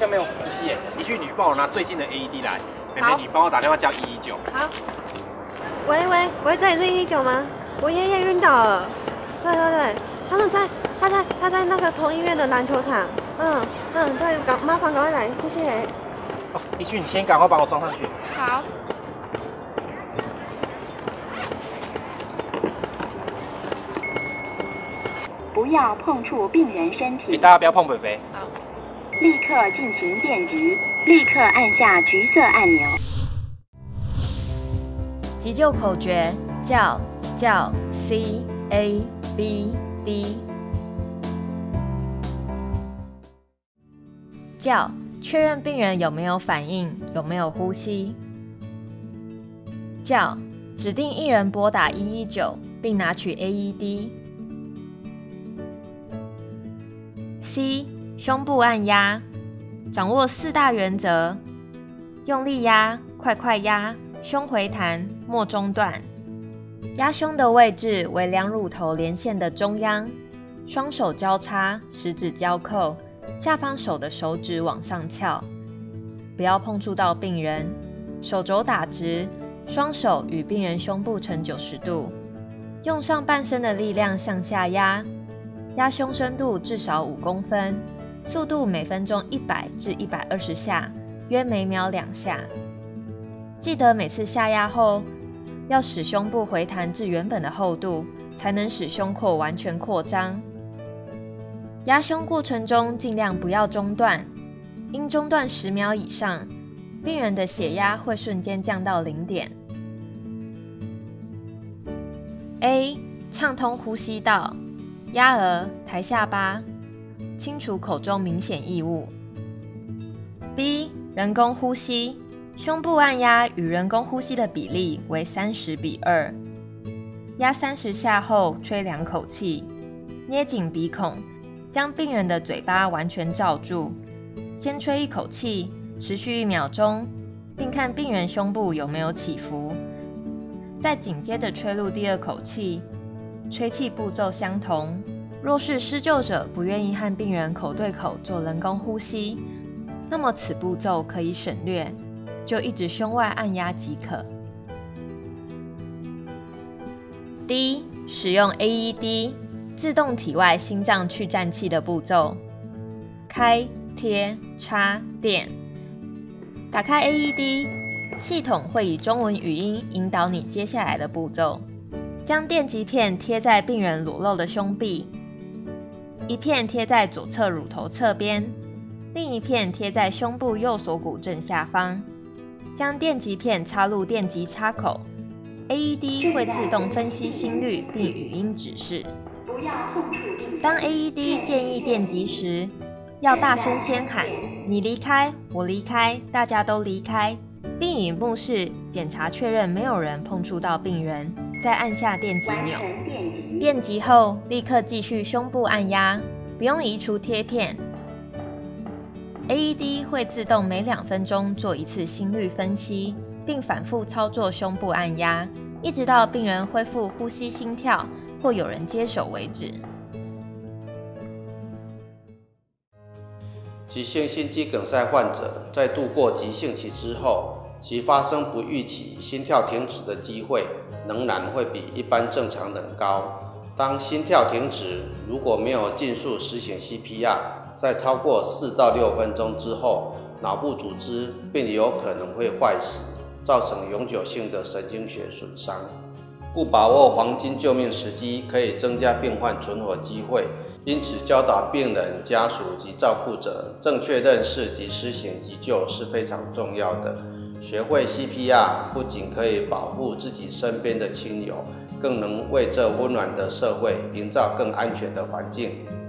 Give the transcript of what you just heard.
下面有呼吸耶。你去，你帮我拿最近的 AED 来。妹好妹，你帮我打电话叫一一九。好。喂喂喂，这里是一一九吗？我爷爷晕倒了。对对对，他们在，他在他在那个同医院的篮球场。嗯嗯，对，赶麻烦赶快来，谢谢。哦，一去，你先赶快把我装上去。好。不要碰触病人身哎，体，大家不要碰北北。好。立刻进行电击，立刻按下橘色按钮。急救口诀：叫叫 C A B D。叫，确认病人有没有反应，有没有呼吸。叫，指定一人拨打一一九，并拿取 AED。C，胸部按压，掌握四大原则：用力压，快快压，胸回弹，莫中断。压胸的位置为两乳头连线的中央，双手交叉，食指交扣，下方手的手指往上翘，不要碰触到病人。手肘打直，双手与病人胸部呈九十度，用上半身的力量向下压，压胸深度至少五公分，速度每分钟一百至一百二十下，约每秒两下。记得每次下压后，要使胸部回弹至原本的厚度，才能使胸廓完全扩张。压胸过程中尽量不要中断，因中断十秒以上，病人的血压会瞬间降到零点。A. 畅通呼吸道，压额，抬下巴，清除口中明显异物。B. 人工呼吸，胸部按压与人工呼吸的比例为三十比二。压三十下后吹两口气，捏紧鼻孔，将病人的嘴巴完全罩住。先吹一口气，持续一秒钟，并看病人胸部有没有起伏。再紧接着吹入第二口气，吹气步骤相同。若是施救者不愿意和病人口对口做人工呼吸，那么此步骤可以省略，就一直胸外按压即可。D. 使用 AED 自动体外心脏去颤器的步骤：开、贴、插、电。打开 AED，系统会以中文语音引导你接下来的步骤。将电极片贴在病人裸露的胸壁，一片贴在左侧乳头侧边，另一片贴在胸部右锁骨正下方。将电极片插入电极插口，AED 会自动分析心率并语音指示。不要碰触病人。当 AED 建议电极时，要大声先喊“你离开，我离开，大家都离开”，并以目视检查确认没有人碰触到病人，再按下电击完钮。电击。电击后立刻继续胸部按压，不用移除贴片。AED 会自动每两分钟做一次心率分析，并反复操作胸部按压，一直到病人恢复呼吸、心跳或有人接手为止。急性心肌梗塞患者在度过急性期之后，其发生不预期心跳停止的机会仍然会比一般正常人高。当心跳停止，如果没有尽速实行 CPR，在超过四到六分钟之后，脑部组织便有可能会坏死，造成永久性的神经学损伤。故把握黄金救命时机，可以增加病患存活机会。因此，教导病人家属及照顾者正确认识及施行急救是非常重要的。学会 CPR 不仅可以保护自己身边的亲友，更能为这温暖的社会营造更安全的环境。